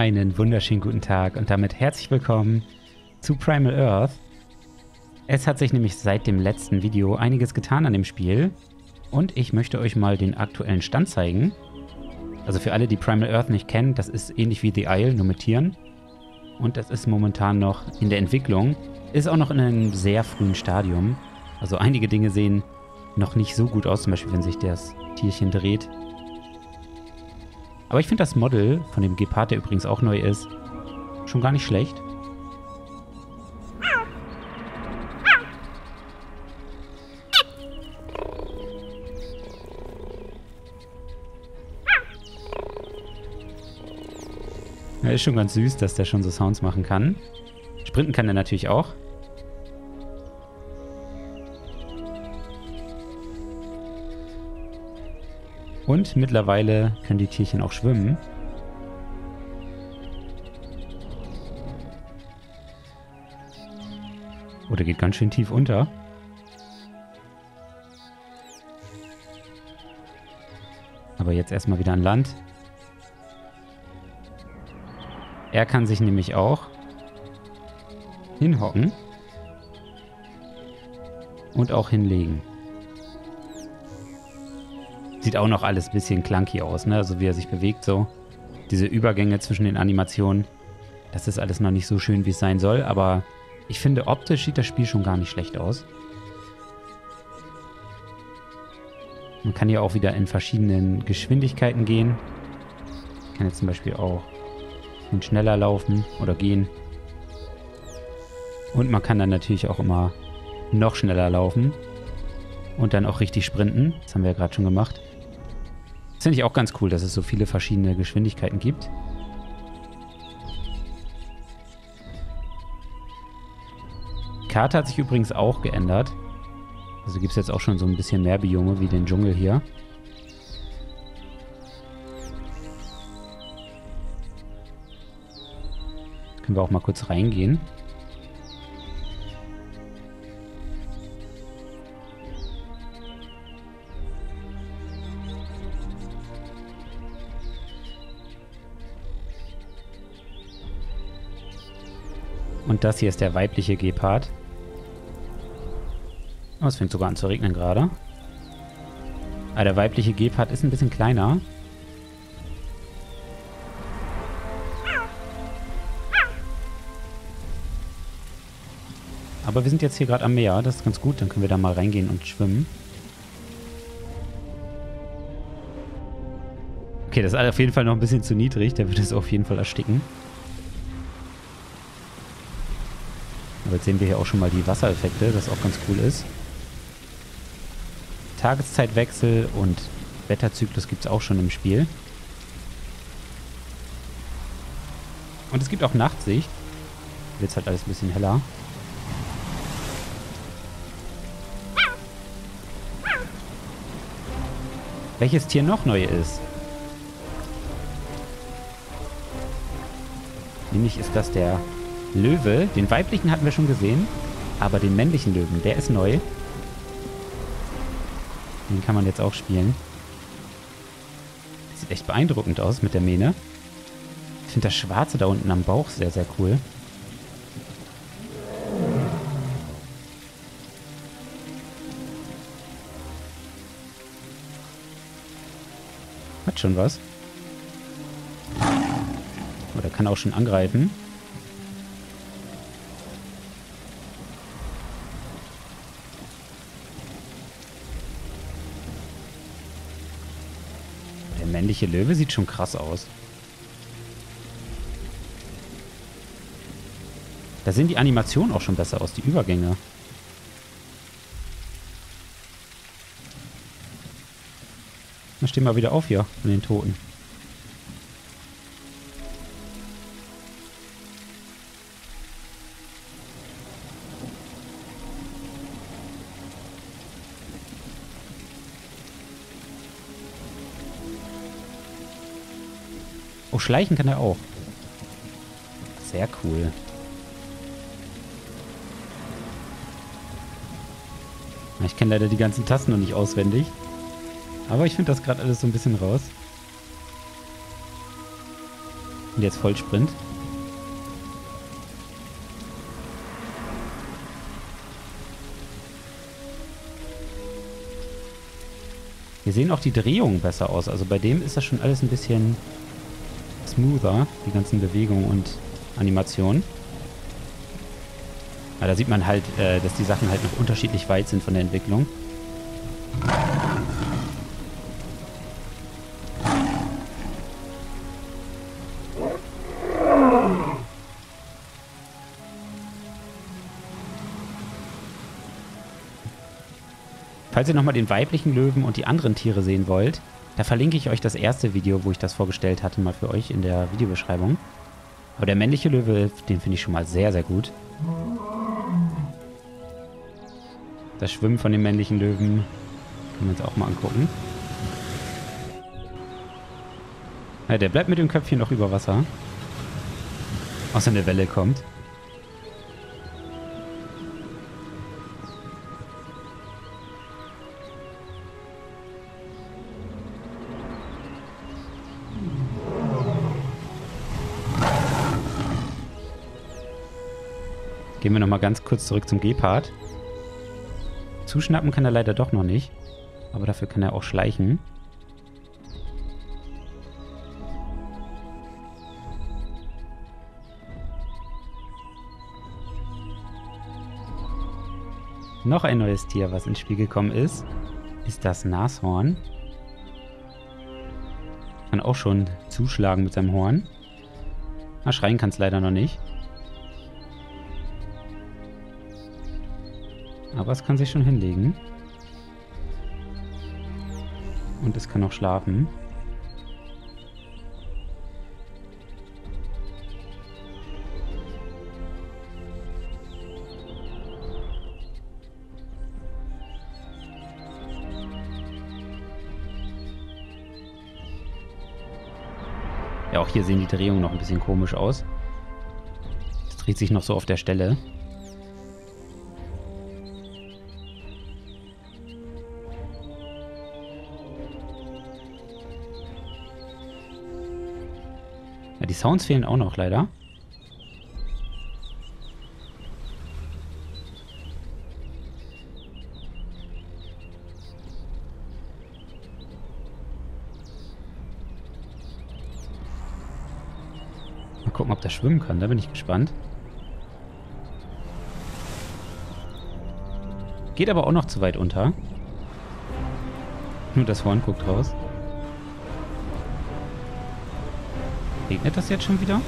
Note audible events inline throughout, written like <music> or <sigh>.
Einen wunderschönen guten Tag und damit herzlich willkommen zu Primal Earth. Es hat sich nämlich seit dem letzten Video einiges getan an dem Spiel und ich möchte euch mal den aktuellen Stand zeigen. Also für alle, die Primal Earth nicht kennen, das ist ähnlich wie The Isle, nur mit Tieren. Und das ist momentan noch in der Entwicklung. Ist auch noch in einem sehr frühen Stadium. Also einige Dinge sehen noch nicht so gut aus, zum Beispiel wenn sich das Tierchen dreht. Aber ich finde das Model von dem Gepard, der übrigens auch neu ist, schon gar nicht schlecht. Ja, ist schon ganz süß, dass der schon so Sounds machen kann. Sprinten kann er natürlich auch. Und mittlerweile können die Tierchen auch schwimmen. Oder geht ganz schön tief unter. Aber jetzt erstmal wieder an Land. Er kann sich nämlich auch hinhocken und auch hinlegen. Sieht auch noch alles ein bisschen clunky aus, ne? Also wie er sich bewegt so. Diese Übergänge zwischen den Animationen. Das ist alles noch nicht so schön, wie es sein soll. Aber ich finde, optisch sieht das Spiel schon gar nicht schlecht aus. Man kann ja auch wieder in verschiedenen Geschwindigkeiten gehen. Ich kann jetzt zum Beispiel auch schneller laufen oder gehen. Und man kann dann natürlich auch immer noch schneller laufen. Und dann auch richtig sprinten. Das haben wir ja gerade schon gemacht. Das finde ich auch ganz cool, dass es so viele verschiedene Geschwindigkeiten gibt. Die Karte hat sich übrigens auch geändert. Also gibt es jetzt auch schon so ein bisschen mehr Biome wie den Dschungel hier. Können wir auch mal kurz reingehen. Und das hier ist der weibliche Gepard. Oh, es fängt sogar an zu regnen gerade. Aber ah, der weibliche Gepard ist ein bisschen kleiner. Aber wir sind jetzt hier gerade am Meer. Das ist ganz gut. Dann können wir da mal reingehen und schwimmen. Okay, das ist auf jeden Fall noch ein bisschen zu niedrig. Der würde es auf jeden Fall ersticken. Aber jetzt sehen wir hier auch schon mal die Wassereffekte, das auch ganz cool ist. Tageszeitwechsel und Wetterzyklus gibt es auch schon im Spiel. Und es gibt auch Nachtsicht. Wird halt alles ein bisschen heller. Welches Tier noch neu ist? Nämlich ist das der Löwe, den weiblichen hatten wir schon gesehen, aber den männlichen Löwen, der ist neu. Den kann man jetzt auch spielen. Sieht echt beeindruckend aus mit der Mähne. Ich finde das Schwarze da unten am Bauch sehr, sehr cool. Hat schon was. Oder kann auch schon angreifen. Männliche Löwe sieht schon krass aus. Da sehen die Animationen auch schon besser aus, die Übergänge. Dann stehen wir wieder auf hier von den Toten. Schleichen kann er auch. Sehr cool. Ich kenne leider die ganzen Tasten noch nicht auswendig. Aber ich finde das gerade alles so ein bisschen raus. Und jetzt Vollsprint. Hier sehen auch die Drehungen besser aus. Also bei dem ist das schon alles ein bisschen smoother, die ganzen Bewegungen und Animationen. Aber da sieht man halt, äh, dass die Sachen halt noch unterschiedlich weit sind von der Entwicklung. Falls ihr nochmal den weiblichen Löwen und die anderen Tiere sehen wollt, da verlinke ich euch das erste Video, wo ich das vorgestellt hatte, mal für euch in der Videobeschreibung. Aber der männliche Löwe, den finde ich schon mal sehr, sehr gut. Das Schwimmen von dem männlichen Löwen können wir uns auch mal angucken. Ja, der bleibt mit dem Köpfchen noch über Wasser. Außer eine Welle kommt. Gehen wir nochmal ganz kurz zurück zum Gepard. Zuschnappen kann er leider doch noch nicht. Aber dafür kann er auch schleichen. Noch ein neues Tier, was ins Spiel gekommen ist, ist das Nashorn. Kann auch schon zuschlagen mit seinem Horn. Ah, schreien kann es leider noch nicht. Aber es kann sich schon hinlegen. Und es kann auch schlafen. Ja, auch hier sehen die Drehungen noch ein bisschen komisch aus. Es dreht sich noch so auf der Stelle. Sounds fehlen auch noch leider. Mal gucken, ob der schwimmen kann. Da bin ich gespannt. Geht aber auch noch zu weit unter. Nur das Horn guckt raus. Regnet das jetzt schon wieder?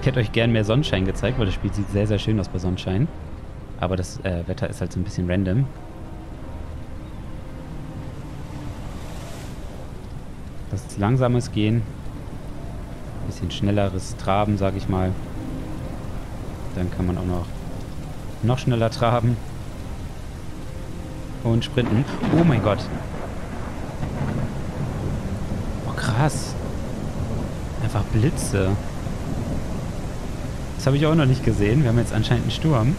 Ich hätte euch gern mehr Sonnenschein gezeigt, weil das Spiel sieht sehr, sehr schön aus bei Sonnenschein. Aber das äh, Wetter ist halt so ein bisschen random. Das ist langsames Gehen. Ein bisschen schnelleres Traben, sag ich mal. Dann kann man auch noch, noch schneller traben. Und sprinten. Oh mein Gott. Krass. Einfach Blitze. Das habe ich auch noch nicht gesehen. Wir haben jetzt anscheinend einen Sturm.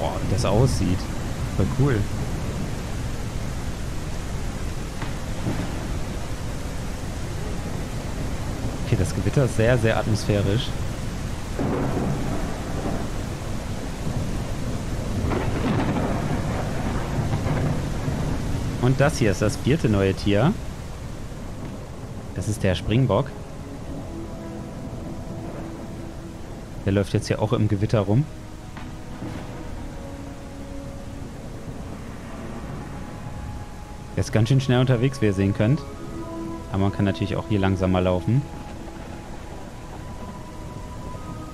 Boah, wie das aussieht. Voll cool. Okay, das Gewitter ist sehr, sehr atmosphärisch. Und das hier ist das vierte neue Tier. Das ist der Springbock. Der läuft jetzt hier auch im Gewitter rum. Der ist ganz schön schnell unterwegs, wie ihr sehen könnt. Aber man kann natürlich auch hier langsamer laufen.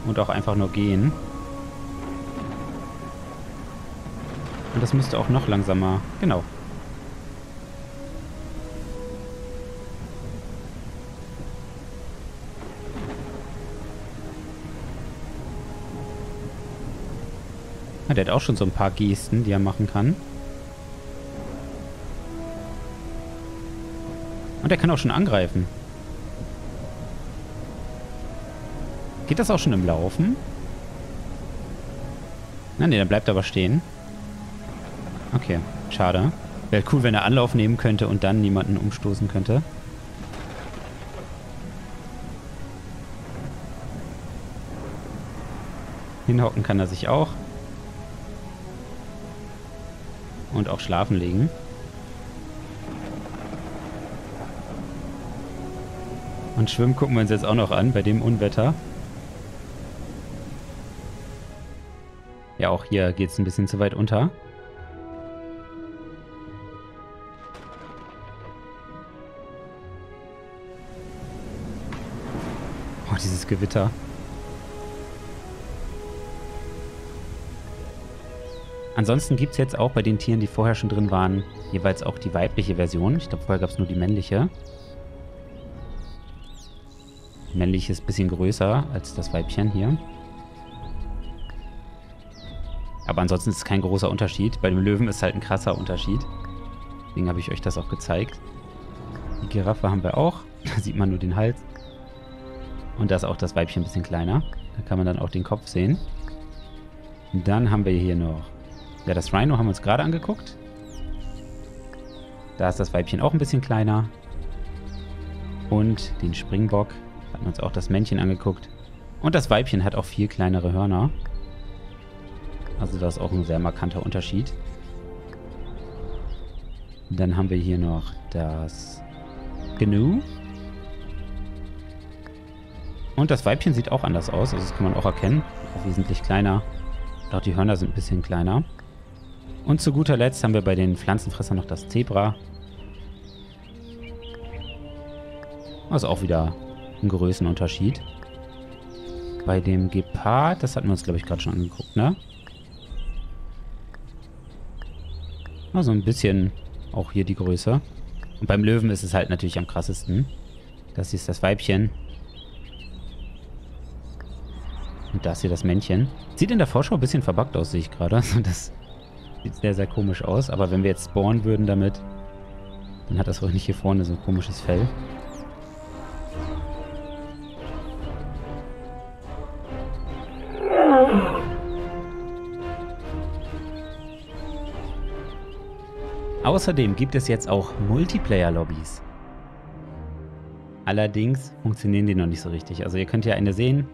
Und auch einfach nur gehen. Und das müsste auch noch langsamer... Genau, Ah, der hat auch schon so ein paar Gesten, die er machen kann. Und er kann auch schon angreifen. Geht das auch schon im Laufen? Na ne, dann bleibt er aber stehen. Okay, schade. Wäre cool, wenn er Anlauf nehmen könnte und dann niemanden umstoßen könnte. Hinhocken kann er sich auch. Und auch schlafen legen. Und Schwimmen gucken wir uns jetzt auch noch an, bei dem Unwetter. Ja, auch hier geht es ein bisschen zu weit unter. Oh, dieses Gewitter. Ansonsten gibt es jetzt auch bei den Tieren, die vorher schon drin waren, jeweils auch die weibliche Version. Ich glaube, vorher gab es nur die männliche. Die männliche ist ein bisschen größer als das Weibchen hier. Aber ansonsten ist es kein großer Unterschied. Bei dem Löwen ist halt ein krasser Unterschied. Deswegen habe ich euch das auch gezeigt. Die Giraffe haben wir auch. <laughs> Da sieht man nur den Hals. Und da ist auch das Weibchen ein bisschen kleiner. Da kann man dann auch den Kopf sehen. Dann haben wir hier noch ja, das Rhino haben wir uns gerade angeguckt. Da ist das Weibchen auch ein bisschen kleiner. Und den Springbock hatten wir uns auch das Männchen angeguckt. Und das Weibchen hat auch viel kleinere Hörner. Also das ist auch ein sehr markanter Unterschied. Dann haben wir hier noch das Gnu. Und das Weibchen sieht auch anders aus. Also das kann man auch erkennen. Auch wesentlich kleiner. Auch die Hörner sind ein bisschen kleiner. Und zu guter Letzt haben wir bei den Pflanzenfressern noch das Zebra. Also auch wieder ein Größenunterschied. Bei dem Gepard, das hatten wir uns, glaube ich, gerade schon angeguckt, ne? Also ein bisschen auch hier die Größe. Und beim Löwen ist es halt natürlich am krassesten. Das hier ist das Weibchen. Und das hier das Männchen. Sieht in der Vorschau ein bisschen verbuggt aus, sehe ich gerade. <laughs> Also das Sieht sehr, sehr komisch aus. Aber wenn wir jetzt spawnen würden damit, dann hat das auch nicht hier vorne so ein komisches Fell. Außerdem gibt es jetzt auch Multiplayer-Lobbys. Allerdings funktionieren die noch nicht so richtig. Also ihr könnt ja eine sehen,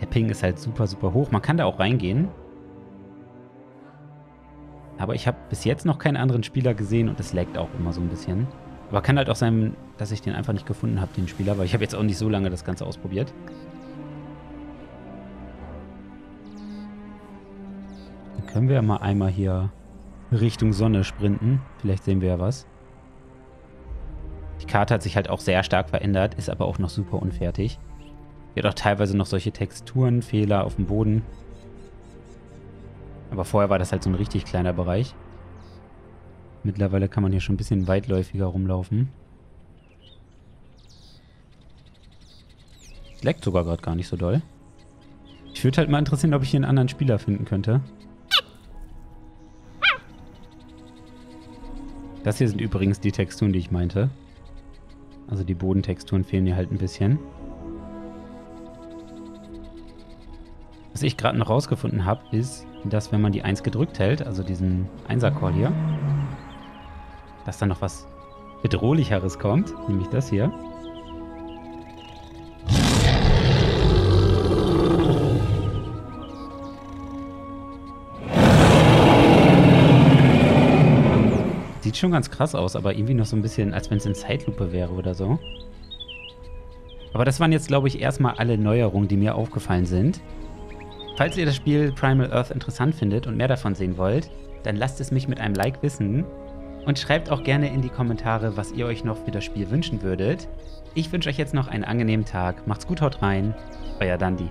der Ping ist halt super, super hoch. Man kann da auch reingehen, aber ich habe bis jetzt noch keinen anderen Spieler gesehen und es laggt auch immer so ein bisschen. Aber kann halt auch sein, dass ich den einfach nicht gefunden habe, den Spieler, weil ich habe jetzt auch nicht so lange das Ganze ausprobiert. Dann können wir ja mal einmal hier Richtung Sonne sprinten. Vielleicht sehen wir ja was. Die Karte hat sich halt auch sehr stark verändert, ist aber auch noch super unfertig. Hat auch teilweise noch solche Texturenfehler auf dem Boden. Aber vorher war das halt so ein richtig kleiner Bereich. Mittlerweile kann man hier schon ein bisschen weitläufiger rumlaufen. Leckt sogar gerade gar nicht so doll. Ich würde halt mal interessieren, ob ich hier einen anderen Spieler finden könnte. Das hier sind übrigens die Texturen, die ich meinte. Also die Bodentexturen fehlen hier halt ein bisschen. Was ich gerade noch rausgefunden habe, ist, dass wenn man die 1 gedrückt hält, also diesen 1er-Call hier, dass dann noch was bedrohlicheres kommt, nämlich das hier. Sieht schon ganz krass aus, aber irgendwie noch so ein bisschen, als wenn es in Zeitlupe wäre oder so. Aber das waren jetzt, glaube ich, erstmal alle Neuerungen, die mir aufgefallen sind. Falls ihr das Spiel Primal Earth interessant findet und mehr davon sehen wollt, dann lasst es mich mit einem Like wissen und schreibt auch gerne in die Kommentare, was ihr euch noch für das Spiel wünschen würdet. Ich wünsche euch jetzt noch einen angenehmen Tag. Macht's gut, haut rein. Euer Dandy.